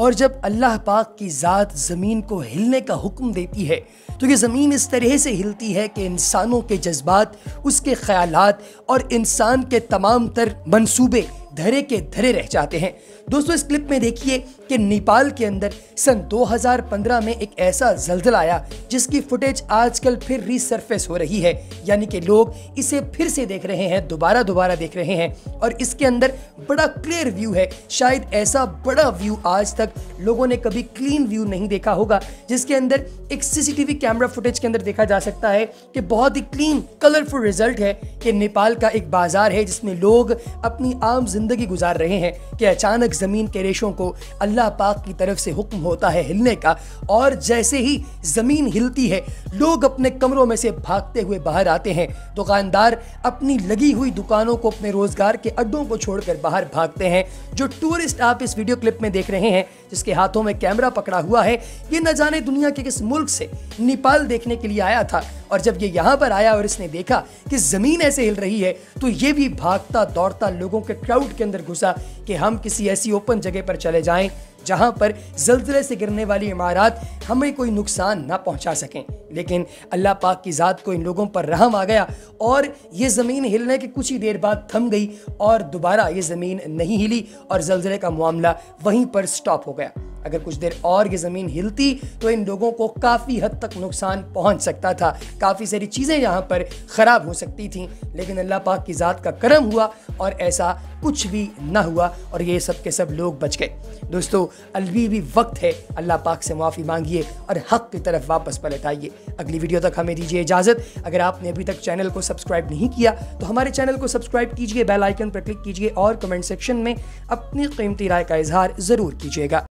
और जब अल्लाह पाक की ज़ात ज़मीन को हिलने का हुक्म देती है तो ये ज़मीन इस तरह से हिलती है कि इंसानों के जज्बात, उसके ख्यालात और इंसान के तमाम तर मंसूबे धरे के धरे रह जाते हैं। दोस्तों, इस क्लिप में देखिए कि नेपाल के अंदर सन 2015 में एक ऐसा जल्जला आया जिसकी फुटेज आजकल फिर रीसरफेस हो रही है। यानी कि लोग इसे फिर से देख रहे हैं, दोबारा दोबारा देख रहे हैं और इसके अंदर बड़ा क्लियर व्यू है। शायद ऐसा बड़ा व्यू आज तक लोगों ने कभी क्लीन व्यू नहीं देखा होगा, जिसके अंदर एक सीसीटीवी कैमरा फुटेज के अंदर देखा जा सकता है कि बहुत ही क्लीन कलरफुल रिज़ल्ट है कि नेपाल का एक बाज़ार है जिसमें लोग अपनी आम ज़िंदगी गुजार रहे हैं कि अचानक ज़मीन के रेशों को अल्लाह पाक की तरफ़ से हुक्म होता है हिलने का। और जैसे ही ज़मीन हिलती है, लोग अपने कमरों में से भागते हुए बाहर आते हैं। दुकानदार अपनी लगी हुई दुकानों को अपने रोज़गार के अड्डों को छोड़कर बाहर भागते हैं, जो टूरिस्ट आप इस वीडियो क्लिप में देख रहे हैं, जिसके हाथों में कैमरा पकड़ा हुआ है। ये न जाने दुनिया के किस मुल्क से नेपाल देखने के लिए आया था। और जब ये यहाँ पर आया और इसने देखा कि ज़मीन ऐसे हिल रही है तो ये भी भागता दौड़ता लोगों के क्राउड के अंदर घुसा कि हम किसी ऐसी ओपन जगह पर चले जाएँ जहाँ पर जल्जले से गिरने वाली इमारत हमें कोई नुकसान ना पहुँचा सकें। लेकिन अल्लाह पाक की ज़ात को इन लोगों पर रहम आ गया और ये ज़मीन हिलने के कुछ ही देर बाद थम गई और दोबारा ये ज़मीन नहीं हिली और जल्जले का मामला वहीं पर स्टॉप हो गया। अगर कुछ देर और ये ज़मीन हिलती तो इन लोगों को काफ़ी हद तक नुकसान पहुँच सकता था। काफ़ी सारी चीज़ें यहाँ पर ख़राब हो सकती थीं, लेकिन अल्लाह पाक की ज़ात का करम हुआ और ऐसा कुछ भी ना हुआ और ये सब के सब लोग बच गए। दोस्तों, अभी भी वक्त है, अल्लाह पाक से माफ़ी मांगिए और हक की तरफ़ वापस पलट आइए। अगली वीडियो तक हमें दीजिए इजाज़त। अगर आपने अभी तक चैनल को सब्सक्राइब नहीं किया तो हमारे चैनल को सब्सक्राइब कीजिए, बेल आइकन पर क्लिक कीजिए और कमेंट सेक्शन में अपनी कीमती राय का इजहार ज़रूर कीजिएगा।